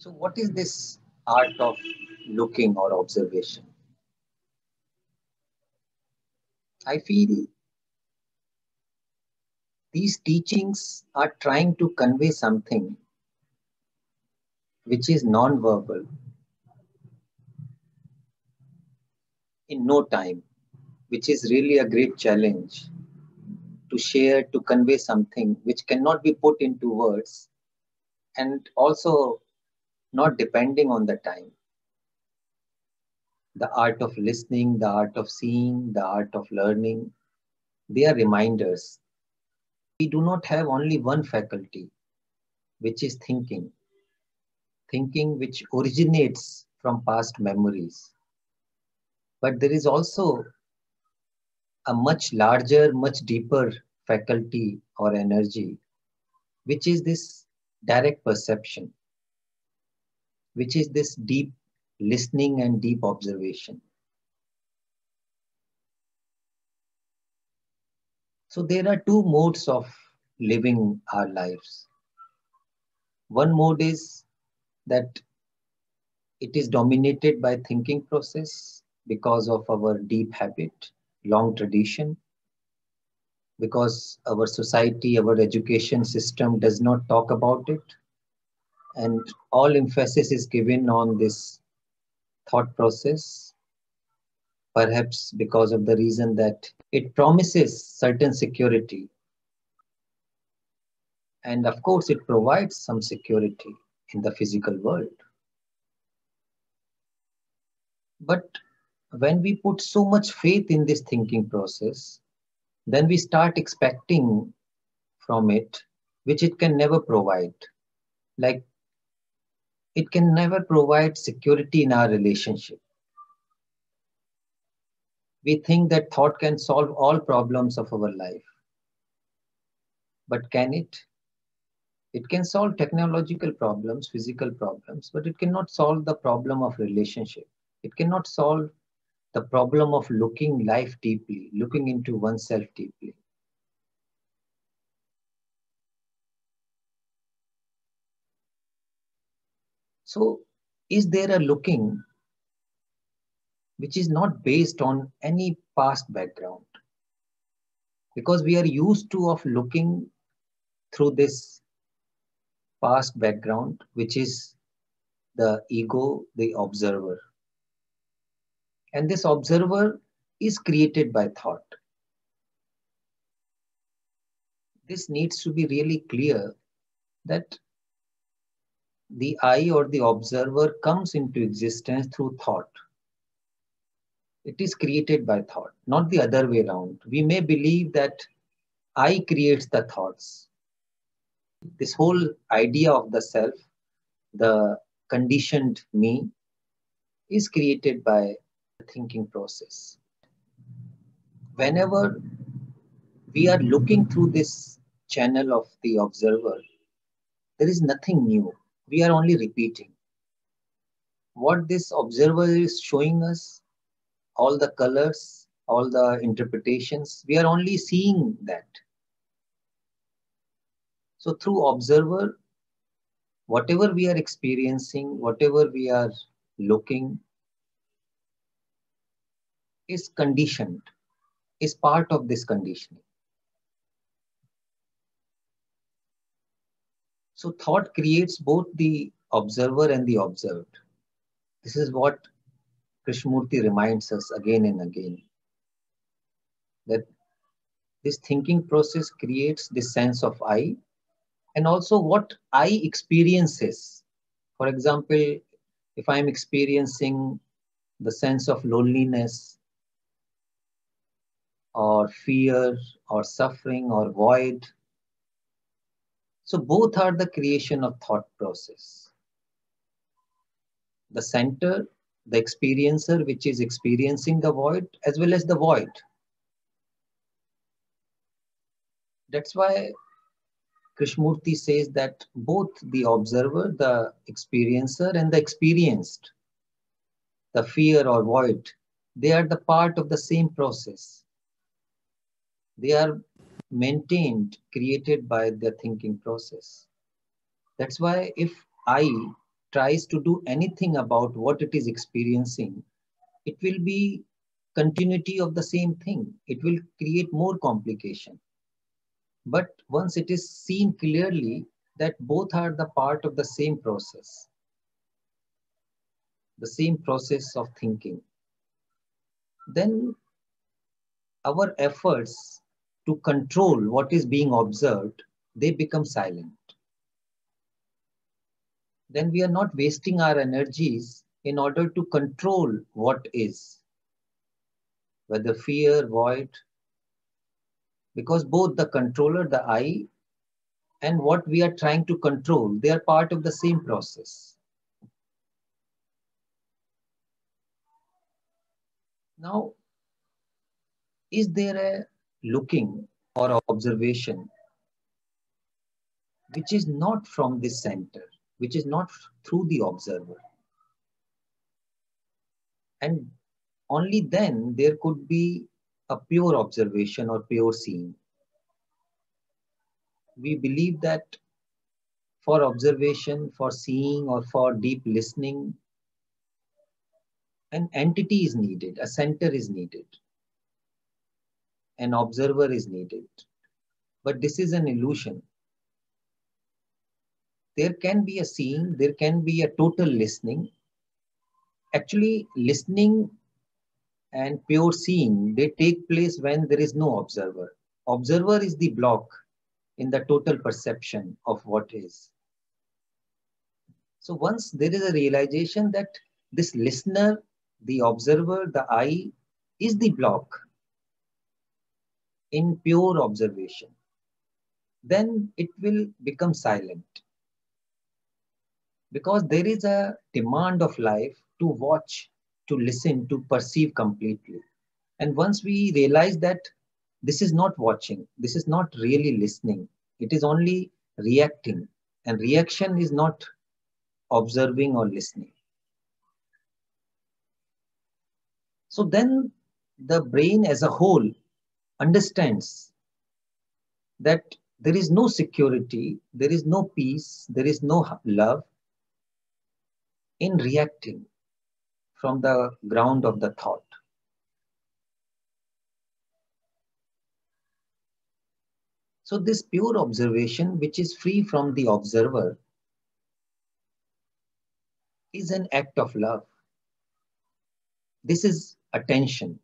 So, what is this art of looking or observation? I feel these teachings are trying to convey something which is non-verbal in no time, which is really a great challenge to share, to convey something which cannot be put into words and also not depending on the time. The art of listening, the art of seeing, the art of learning, they are reminders. We do not have only one faculty, which is thinking. Thinking which originates from past memories. But there is also a much larger, much deeper faculty or energy, which is this direct perception, which is this deep listening and deep observation. So there are two modes of living our lives. One mode is that it is dominated by thinking process because of our deep habit, long tradition, because our society, our education system does not talk about it. And all emphasis is given on this thought process, perhaps because of the reason that it promises certain security. And of course, it provides some security in the physical world. But when we put so much faith in this thinking process, then we start expecting from it, which it can never provide. Like it can never provide security in our relationship. We think that thought can solve all problems of our life. But can it? It can solve technological problems, physical problems, but it cannot solve the problem of relationship. It cannot solve the problem of looking life deeply, looking into oneself deeply. So, is there a looking which is not based on any past background? Because we are used to of looking through this past background, which is the ego, the observer. And this observer is created by thought. This needs to be really clear that the I or the observer comes into existence through thought. It is created by thought, not the other way around. We may believe that I creates the thoughts. This whole idea of the self, the conditioned me, is created by the thinking process. Whenever we are looking through this channel of the observer, there is nothing new. We are only repeating. What this observer is showing us, all the colors, all the interpretations, we are only seeing that. So through observer, whatever we are experiencing, whatever we are looking, is conditioned, is part of this conditioning. So thought creates both the observer and the observed. This is what Krishnamurti reminds us again and again. That this thinking process creates this sense of I and also what I experiences. For example, if I'm experiencing the sense of loneliness or fear or suffering or void. So both are the creation of thought process. The center, the experiencer, which is experiencing the void, as well as the void. That's why Krishnamurti says that both the observer, the experiencer, and the experienced, the fear or void, they are the part of the same process they are maintained, created by the thinking process. That's why if I tries to do anything about what it is experiencing, it will be continuity of the same thing. It will create more complication. But once it is seen clearly that both are the part of the same process, the same process of thinking, then our efforts to control what is being observed, they become silent. Then we are not wasting our energies in order to control what is, whether fear, void, because both the controller, the I, and what we are trying to control, they are part of the same process. Now, is there a looking or observation which is not from this center, which is not through the observer? And only then there could be a pure observation or pure seeing. We believe that for observation, for seeing, or for deep listening, an entity is needed, a center is needed, an observer is needed. But this is an illusion. There can be a seeing, there can be a total listening. Actually, listening and pure seeing, they take place when there is no observer. Observer is the block in the total perception of what is. So once there is a realization that this listener, the observer, the I is the block in pure observation, then it will become silent. Because there is a demand of life to watch to listen, to perceive completely. And once we realize that this is not watching, this is not really listening, it is only reacting. And reaction is not observing or listening. So then the brain as a whole understands that there is no security, there is no peace, there is no love in reacting from the ground of the thought. So this pure observation, which is free from the observer, is an act of love. This is attention.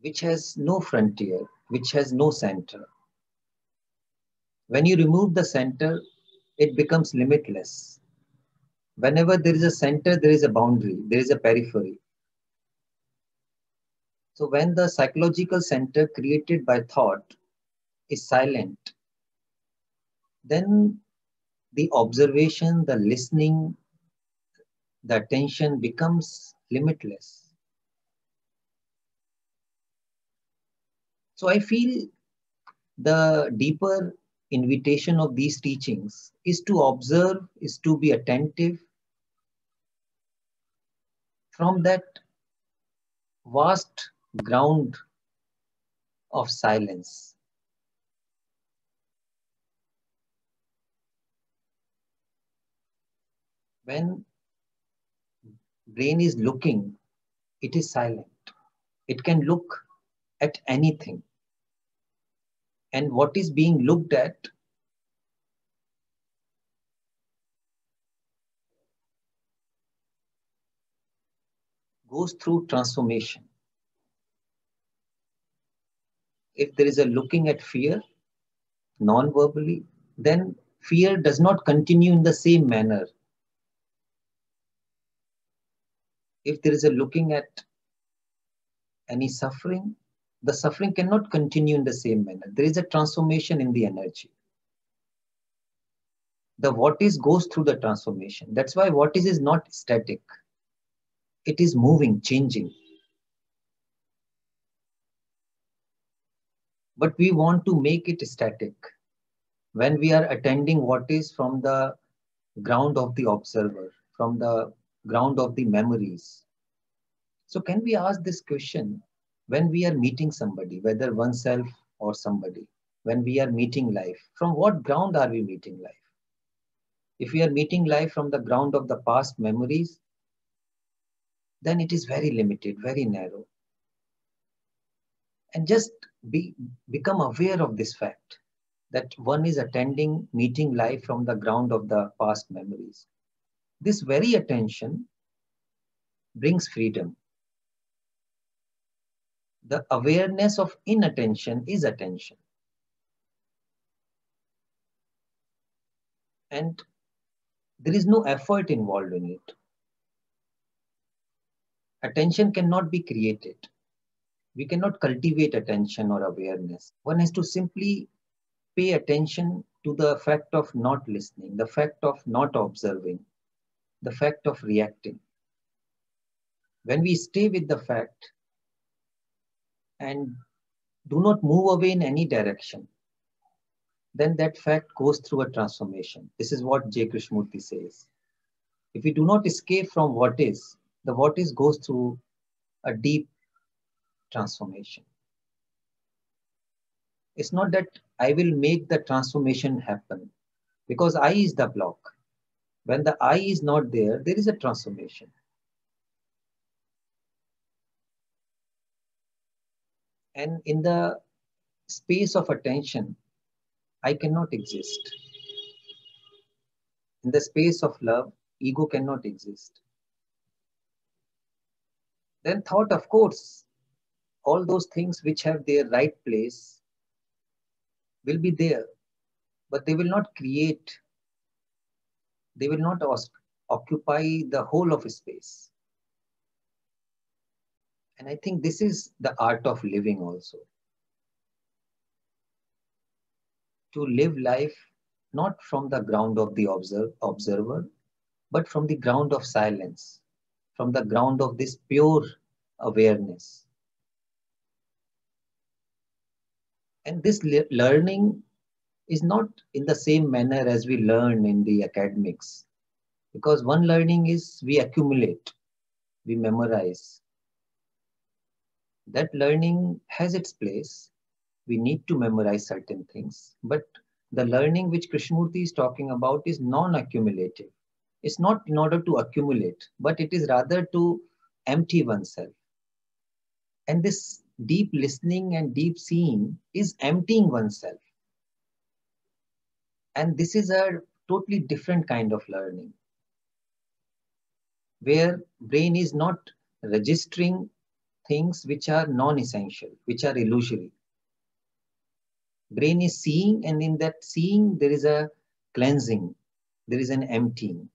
Which has no frontier, which has no center. When you remove the center, it becomes limitless. Whenever there is a center, there is a boundary, there is a periphery. So when the psychological center created by thought is silent, then the observation, the listening, the attention becomes limitless. So I feel the deeper invitation of these teachings is to observe, is to be attentive from that vast ground of silence. When brain is looking, it is silent. It can look at anything and what is being looked at goes through transformation. If there is a looking at fear non-verbally, then fear does not continue in the same manner. If there is a looking at any suffering, the suffering cannot continue in the same manner. There is a transformation in the energy. The what is goes through the transformation. That's why what is is not static. It is moving, changing. But we want to make it static. When we are attending what is from the ground of the observer, from the ground of the memories. So can we ask this question? When we are meeting somebody, whether oneself or somebody, when we are meeting life. From what ground are we meeting life? If we are meeting life from the ground of the past memories, then it is very limited, very narrow. And just be, become aware of this fact that one is attending, meeting life from the ground of the past memories. This very attention brings freedom. The awareness of inattention is attention. And there is no effort involved in it. Attention cannot be created. We cannot cultivate attention or awareness. One has to simply pay attention to the fact of not listening, the fact of not observing, the fact of reacting. When we stay with the fact and do not move away in any direction, then that fact goes through a transformation. This is what J. Krishnamurti says. If we do not escape from what is, the what is goes through a deep transformation. It's not that I will make the transformation happen because I is the block. When the I is not there, there is a transformation. And in the space of attention, I cannot exist. In the space of love, ego cannot exist. Then thought, of course, all those things which have their right place will be there, but they will not create, they will not occupy the whole of space. And I think this is the art of living also. To live life not from the ground of the observe, observer, but from the ground of silence, from the ground of this pure awareness. And this le learning is not in the same manner as we learn in the academics. Because one learning is we accumulate, we memorize. That learning has its place. We need to memorize certain things. But the learning which Krishnamurti is talking about is non-accumulative. It's not in order to accumulate, but it is rather to empty oneself. And this deep listening and deep seeing is emptying oneself. And this is a totally different kind of learning where brain is not registering things which are non-essential, which are illusory. Brain is seeing and in that seeing there is a cleansing, there is an emptying.